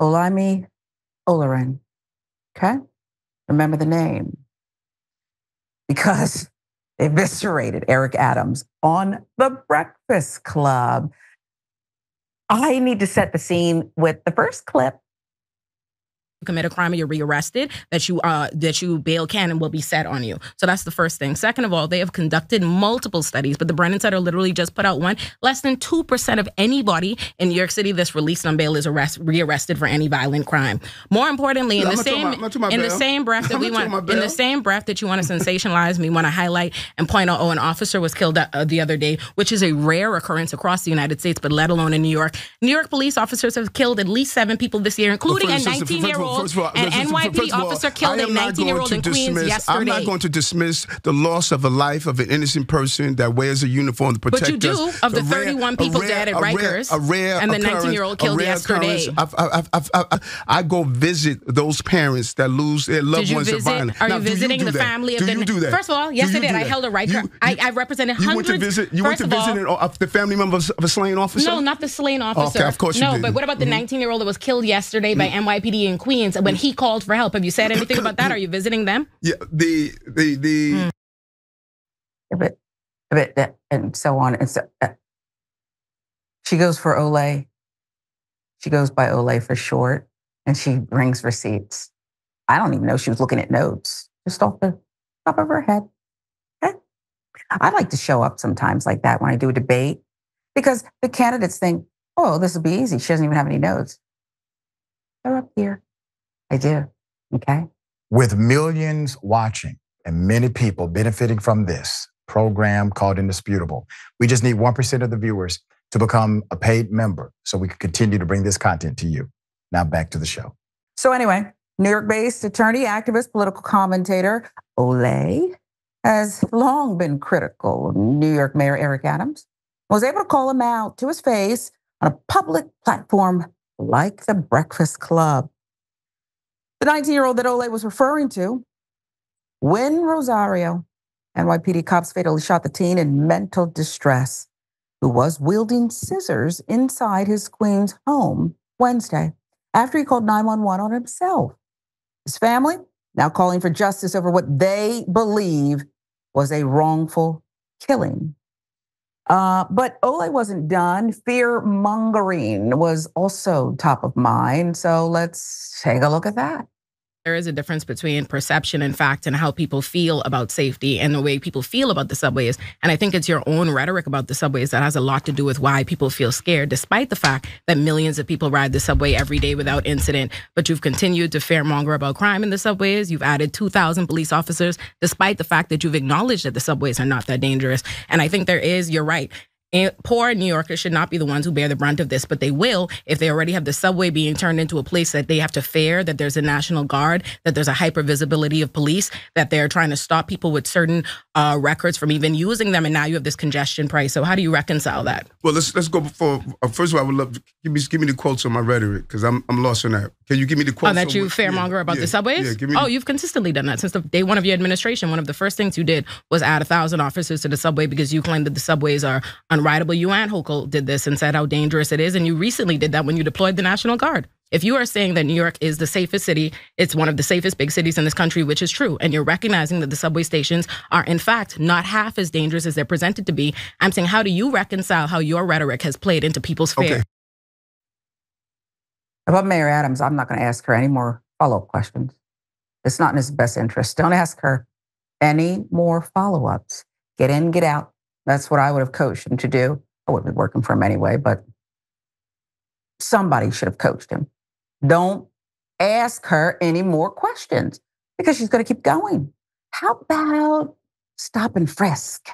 Olayemi Olurin. Okay? Remember the name. Because they eviscerated Eric Adams on The Breakfast Club. I need to set the scene with the first clip commit a crime and you're rearrested, that you uh that you bail can and will be set on you. So that's the first thing. Second of all, they have conducted multiple studies, but the Brennan Center literally just put out one. Less than two percent of anybody in New York City that's released on bail is arrest rearrested for any violent crime. More importantly, in I'm the same about- I'm not talking about in the same breath that I'm we want in the same breath that you want to sensationalize me, want to highlight and point out, oh, an officer was killed uh, the other day, which is a rare occurrence across the United States, but let alone in New York. New York police officers have killed at least seven people this year, including a First- first- 19 year old first of all- and first of all- NYPD all, officer killed a 19 year old in to Queens yesterday. I'm not going to dismiss the loss of a life of an innocent person that wears a uniform to protect us. But you do, us. of the 31 people rare- dead at a rare- Rikers, a rare and the 19-year-old killed rare yesterday. I've- I've- I've- I've- I've- I go visit those parents that lose their loved you ones visit? Are Now, you visiting do the that? family of do the? you do that? First of all, yes, I did. I held a Riker. You- I, I represented You hundreds. went to visit. You went to all- visit an- of the family members of a slain officer. No, not the slain officer. Okay, of course you No, but what about the mm-hmm. 19 year old that was killed yesterday by mm-hmm. NYPD in Queens when he called for help? Have you said anything about that? Are you visiting them? Yeah, the the the. Hmm. but, but that, and so on. And so uh, she goes for Olay. She goes by Olay for short, and she brings receipts. I don't even know she was looking at notes just off the top of her head. Okay. I like to show up sometimes like that when I do a debate because the candidates think, oh, this will be easy. She doesn't even have any notes. They're up here. I do. Okay. with millions watching and many people benefiting from this program called Indisputable. We just need 1% of the viewers to become a paid member so we can continue to bring this content to you. Now back to the show. So anyway, New York-based attorney, activist, political commentator Olay has long been critical of New York Mayor Eric Adams. Was able to call him out to his face on a public platform like the Breakfast Club. The 19-year-old that Olay was referring to, Win Rozario, NYPD cops fatally shot the teen in mental distress who was wielding scissors inside his Queens home Wednesday after he called 911 on himself. His family now calling for justice over what they believe was a wrongful killing. Uh, but Ole wasn't done. Fear mongering was also top of mind. So let's take a look at that. There is a difference between perception and fact and how people feel about safety and the way people feel about the subways. And I think it's your own rhetoric about the subways that has a lot to do with why people feel scared, despite the fact that millions of people ride the subway every day without incident. But you've continued to fearmonger about crime in the subways. You've added 2,000 police officers, despite the fact that you've acknowledged that the subways are not that dangerous. And I think there is, you're right. Poor New Yorkers should not be the ones who bear the brunt of this, but they will if they already have the subway being turned into a place that they have to fear, that there's a national guard, that there's a hyper visibility of police, that they're trying to stop people with certain uh, records from even using them, and now you have this congestion price. So how do you reconcile that? Well, let's let's go before. Uh, first of all, I would love to give me give me the quotes on my rhetoric because I'm I'm lost on that. Can you give me the quotes? Oh, that you what- fairmonger yeah, about yeah, the subways? Yeah, give me. oh, the- you've consistently done that since the day one of your administration. One of the first things you did was add a thousand officers to the subway because you claimed that the subways are unrideable. You and Hochul did this and said how dangerous it is, and you recently did that when you deployed the National Guard. If you are saying that New York is the safest city, it's one of the safest big cities in this country, which is true, and you're recognizing that the subway stations are in fact not half as dangerous as they're presented to be, I'm saying how do you reconcile how your rhetoric has played into people's fear? Okay. About Mayor Adams, I'm not going to ask her any more follow up questions. It's not in his best interest. Don't ask her any more follow ups. Get in, get out. That's what I would have coached him to do. I wouldn't be working for him anyway, but somebody should have coached him. Don't ask her any more questions because she's going to keep going. How about stop and frisk?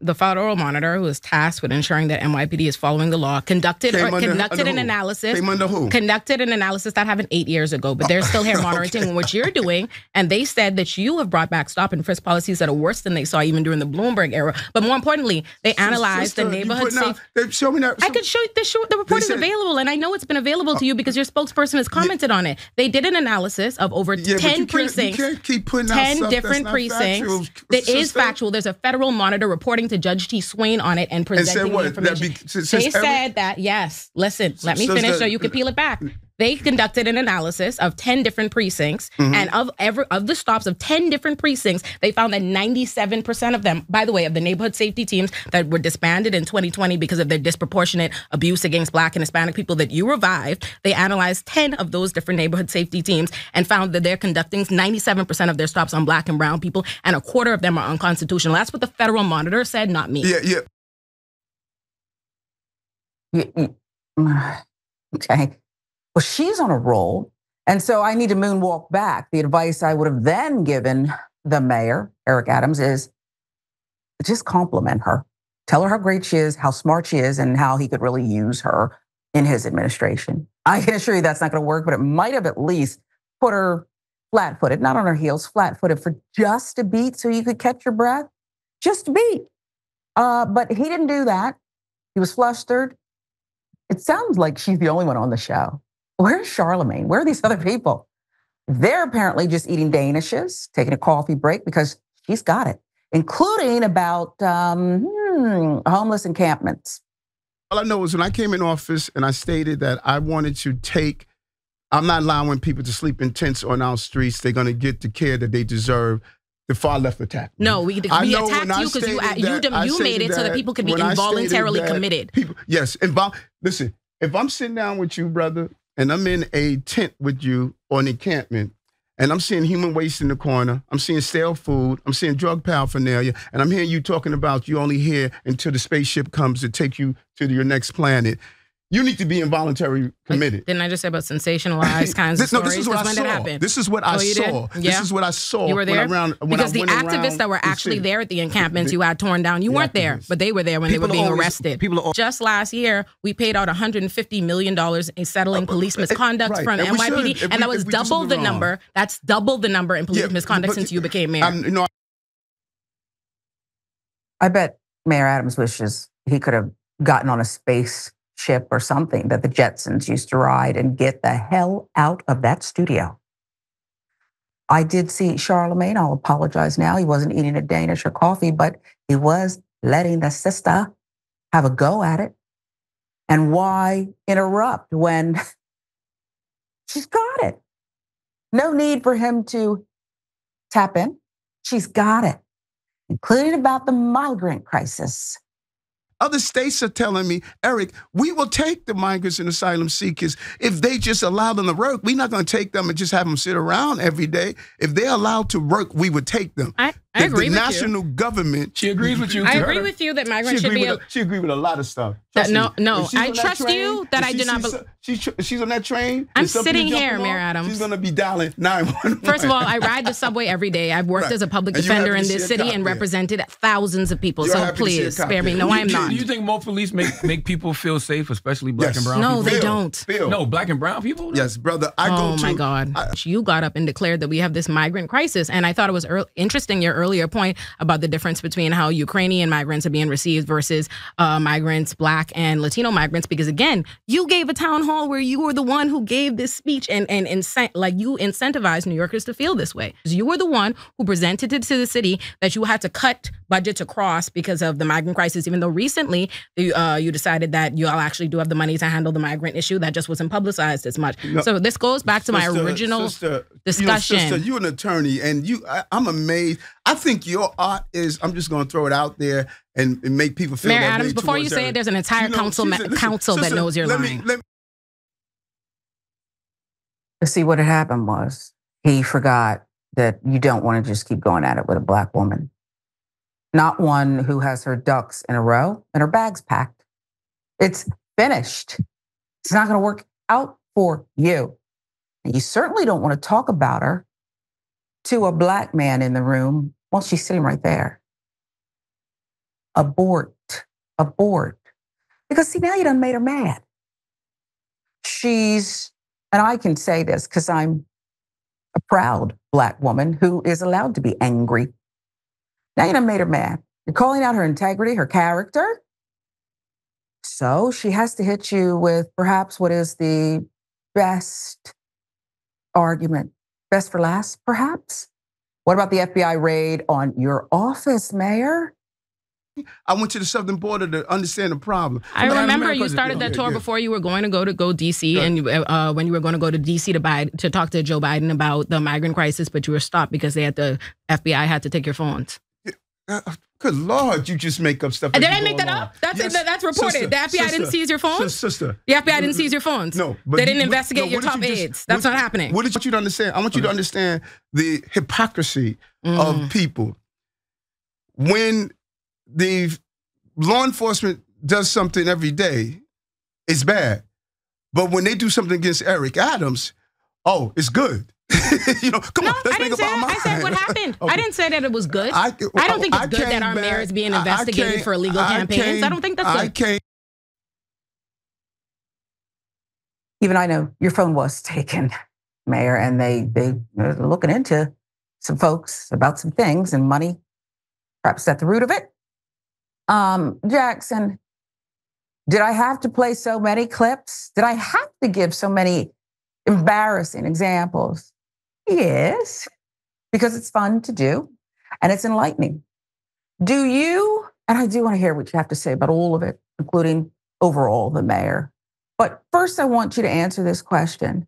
The federal monitor, who is tasked with ensuring that NYPD is following the law, conducted or under- conducted under an who? analysis. Came under who? Conducted an analysis that happened eight years ago, but they're still here monitoring what you're doing. And they said that you have brought back stop and frisk policies that are worse than they saw even during the Bloomberg era. But more importantly, they analyzed Sister, the neighborhood putting out- They show me that. I could show you the, show, the report is said- available, and I know it's been available to uh, you because your spokesperson has commented on it. They did an analysis of over Yeah, 10 precincts. You can't keep putting out 10 different precincts. factual, That is sister. factual. There's a federal monitor reporting to Judge T. Swain on it and And presenting said the what? That information. be, they every- said that yes. Listen, let me finish the- so you can peel it back. They conducted an analysis of ten different precincts, Mhm. and of every of the stops of ten different precincts, they found that ninety seven percent of them, by the way, of the neighborhood safety teams that were disbanded in 2020 because of their disproportionate abuse against Black and Hispanic people that you revived, they analyzed ten of those different neighborhood safety teams and found that they're conducting ninety seven percent of their stops on Black and Brown people, and a quarter of them are unconstitutional. That's what the federal monitor said, not me. Yeah, yeah. Y- y- Okay. Well, she's on a roll. And so I need to moonwalk back. The advice I would have then given the mayor, Eric Adams, is just compliment her. Tell her how great she is, how smart she is, and how he could really use her in his administration. I can assure you that's not going to work, but it might have at least put her flat footed, not on her heels, flat footed for just a beat so you could catch your breath. Just a beat. Uh, but he didn't do that. He was flustered. It sounds like she's the only one on the show. Where's Charlemagne? Where are these other people? They're apparently just eating Danishes, taking a coffee break because she's got it, including about um, hmm, homeless encampments. All I know is when I came in office and I stated that I wanted to take, I'm not allowing people to sleep in tents on our streets. They're going to get the care that they deserve. The far left attacked. me. No, we, I we know attacked you because you stated you, dem- you made it so that that people could be when I stated involuntarily committed. People, yes, invol- listen. If I'm sitting down with you, brother, and I'm in a tent with you on encampment, and I'm seeing human waste in the corner, I'm seeing stale food, I'm seeing drug paraphernalia, and I'm hearing you talking about you only here until the spaceship comes to take you to your next planet. You need to be involuntarily committed. Didn't I just say about sensationalized kinds This, of no, stories? this is what I saw. did it happen? This is what I Oh, you did? saw. This is what I saw. you were there when I round, when because I the went activists that were actually city. there at the encampments you had torn down. You The weren't there, but they were there when People they were being always- arrested. people are- Just last year, we paid out 150 million dollars in settling Uh, police uh, misconduct right. from And NYPD, should, and we- that was if we do double the wrong. number. That's double the number in police Yeah, misconduct but- since you became mayor. I'm, you know, I bet Mayor Adams wishes he could have gotten on a spaceship or something that the Jetsons used to ride and get the hell out of that studio. I did see Charlemagne. I'll apologize now. He wasn't eating a Danish or coffee, but he was letting the sister have a go at it. And why interrupt when she's got it? No need for him to tap in. She's got it including about the migrant crisis. Other states are telling me, Eric, we will take the migrants and asylum seekers if they just allow them to work. We're not going to take them and just have them sit around every day. If they're allowed to work, we would take them. I, I the, agree the with national government. She agrees with you. you. I agree her. with you that migrants should be. with a, she agreed with a lot of stuff. That- Trust no, me. no, I trust train, you that I do not sees bel- some- she's, on that train. I'm and some people sitting here, Mayor Adams. She's going to be dialing 911. First of all, I ride the subway every day. I've worked Right. as a public defender in this city cop and there. represented thousands of people. You're so happy to see a please spare me. No, You- I am not. Do you think more police make make people feel safe, especially black Yes. and brown people? No, they Phil, don't. Phil. No, black and brown people. Yes, brother. I oh go to. my God. I- you got up and declared that we have this migrant crisis. And I thought it was ear- interesting your earlier point about the difference between how Ukrainian migrants are being received versus uh, migrants, black and Latino migrants. Because again, you gave a town hall where you were the one who gave this speech and, and incent, like you incentivized New Yorkers to feel this way. You were the one who presented it to the city that you had to cut budgets across because of the migrant crisis, even though recently you, uh, you decided that you all actually do have the money to handle the migrant issue. That just wasn't publicized as much. No. So this goes back to my original sister, discussion. You know, sister, you're an attorney, and you. I, I'm amazed. I think your art is. I'm just going to throw it out there and, and make people feel Mayor that Adams, way before you towards say it, there's an entire You know, council she ma- listen, council that knows you're let lying. Me, let me, See, what had happened was he forgot that you don't want to just keep going at it with a black woman, not one who has her ducks in a row and her bags packed. It's finished. It's not going to work out for you. And you certainly don't want to talk about her to a black man in the room while she's sitting right there. Abort, abort. Because see, now you done made her mad. She's and I can say this because I'm a proud Black woman who is allowed to be angry. Now you done made her mad. You're calling out her integrity, her character. So she has to hit you with perhaps what is the best argument, best for last, perhaps. What about the FBI raid on your office, Mayor? I went to the southern border to understand the problem. I But remember you is- started that yeah, tour yeah. before you were going to go to go DC, Yeah. and you, uh, when you were going to go to DC to Biden to talk to Joe Biden about the migrant crisis, but you were stopped because they had the FBI had to take your phones. Uh, Good Lord, you just make up stuff. And did I make that up? That's Yes. that's reported. Sister, the FBI didn't seize your phones. Sister, The FBI didn't seize your phones. No, but they didn't you- investigate no, your top you just- aides. That's what- not happening. What did you want you to understand? I want you to understand the hypocrisy Mm. of people. When the law enforcement does something every day, it's bad. But when they do something against Eric Adams, oh, it's good. you know, come no, on, let's I didn't up say that. mind. I said what happened. I didn't say that it was good. I, I don't think it's good that came our mayor is being I- I investigated for illegal I campaigns. I don't think that's I good. came Even I know your phone was taken, Mayor, and they they are looking into some folks about some things and money, perhaps at the root of it. Um, Jackson, did I have to play so many clips? Did I have to give so many embarrassing examples? Yes, because it's fun to do and it's enlightening. Do you, and I do want to hear what you have to say about all of it, including overall the mayor. But first, I want you to answer this question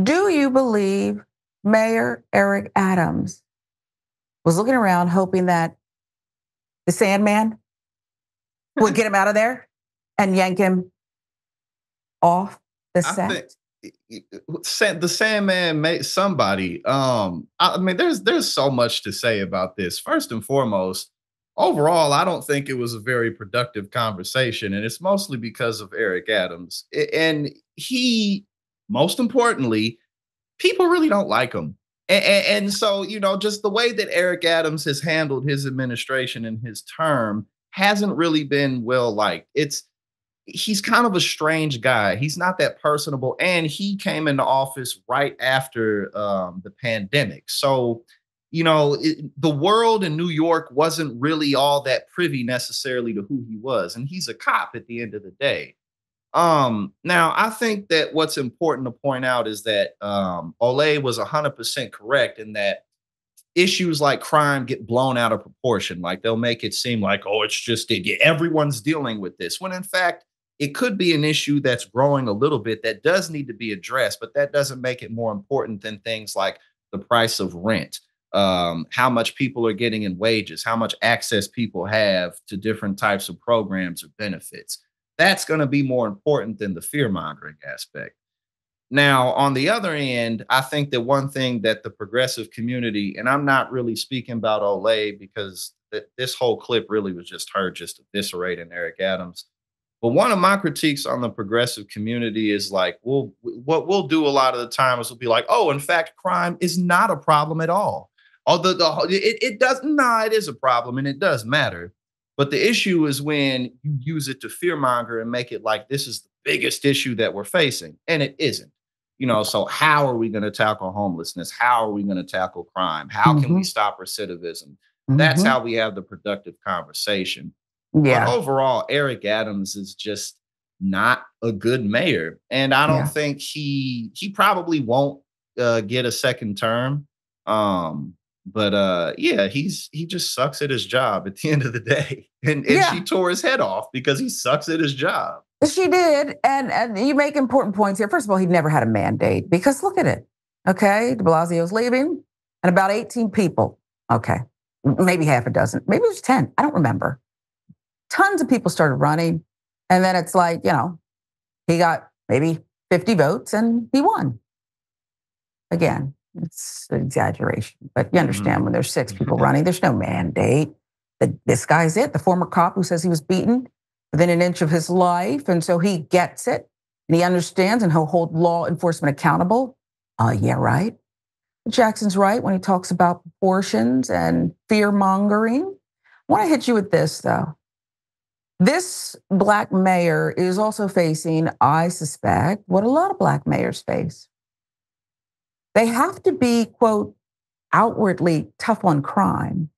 Do you believe Mayor Eric Adams was looking around hoping that the Sandman would get him out of there and yank him off the I set? think- Sa- the Sandman made somebody. Um, I mean, there's there's so much to say about this. First and foremost, overall, I don't think it was a very productive conversation, and it's mostly because of Eric Adams. And he, most importantly, people really don't like him. And, and so, you know, just the way that Eric Adams has handled his administration and his term hasn't really been well liked. It's he's kind of a strange guy. He's not that personable, and he came into office right after um, the pandemic. So, you know, it, the world in New York wasn't really all that privy necessarily to who he was, and he's a cop at the end of the day. Um, now, I think that what's important to point out is that um, Ole was 100% correct in that issues like crime get blown out of proportion. Like they'll make it seem like, oh, it's just everyone's dealing with this. When in fact, it could be an issue that's growing a little bit that does need to be addressed, but that doesn't make it more important than things like the price of rent, um, how much people are getting in wages, how much access people have to different types of programs or benefits. That's going to be more important than the fear mongering aspect. Now, on the other end, I think that one thing that the progressive community, and I'm not really speaking about Olay because th- this whole clip really was just her just eviscerating Eric Adams. But one of my critiques on the progressive community is like, well, what we'll do a lot of the time is we'll be like, oh, in fact, crime is not a problem at all. Although the it, it does nah, it is a problem and it does matter. But the issue is when you use it to fearmonger and make it like this is the biggest issue that we're facing, and it isn't. You know, so how are we going to tackle homelessness? How are we going to tackle crime? How can we stop recidivism? That's Mhm. how we have the productive conversation. Yeah. But overall, Eric Adams is just not a good mayor, and I don't Yeah. think he he probably won't uh, get a second term. Um, but uh, yeah, he's he just sucks at his job at the end of the day, and, and Yeah. she tore his head off because he sucks at his job. She did, and and you make important points here. First of all, he never had a mandate because look at it. Okay, De Blasio's leaving, and about eighteen people. Okay, maybe half a dozen, maybe it was ten. I don't remember. Tons of people started running, and then it's like you know, he got maybe fifty votes and he won. Again, it's an exaggeration, but you understand when there's six people running, there's no mandate. That this guy's it, the former cop who says he was beaten within an inch of his life. And so he gets it and he understands and he'll hold law enforcement accountable. Uh, yeah, right. Jackson's right when he talks about proportions and fear mongering. I want to hit you with this though. This black mayor is also facing, I suspect, what a lot of black mayors face. They have to be, quote, outwardly tough on crime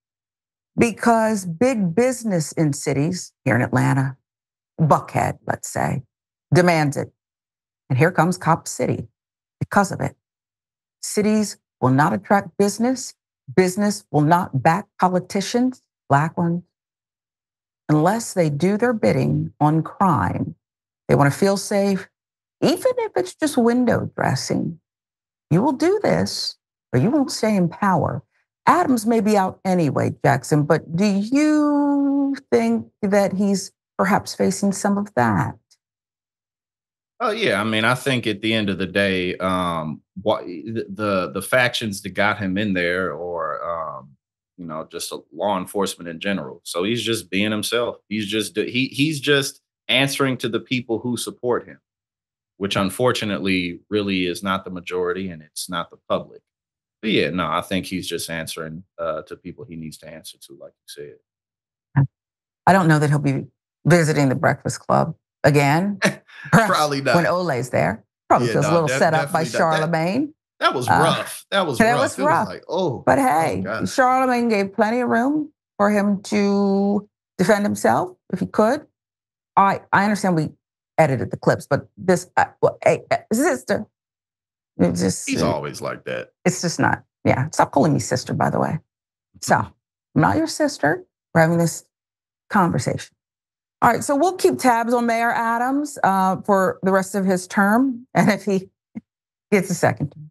because big business in cities here in Atlanta, Buckhead, let's say, demands it. And here comes Cop City because of it. Cities will not attract business. Business will not back politicians, black ones. Unless they do their bidding on crime. They want to feel safe, even if it's just window dressing. You will do this, or you won't stay in power. Adams may be out anyway, Jackson, but do you think that he's perhaps facing some of that? Oh yeah, I mean, I think at the end of the day, um, what the the, factions that got him in there, or you know, just a law enforcement in general. So he's just being himself. He's just he he's just answering to the people who support him, which unfortunately really is not the majority, and it's not the public. But yeah, no, I think he's just answering uh, to people he needs to answer to, like you said. I don't know that he'll be visiting the Breakfast Club again. Probably not. When Ole's there. Probably Yeah, feels a little def- set up by Charlemagne. That was Uh, rough. that was that rough. was It rough. like, oh, But hey, gosh. Charlemagne gave plenty of room for him to defend himself if he could. I I understand we edited the clips, but this uh, well, hey, uh, sister, just he's always like that. it's just not. Yeah, stop calling me sister, by the way. So I'm not your sister. We're having this conversation. All right, so we'll keep tabs on Mayor Adams uh, for the rest of his term, and if he gets a second term.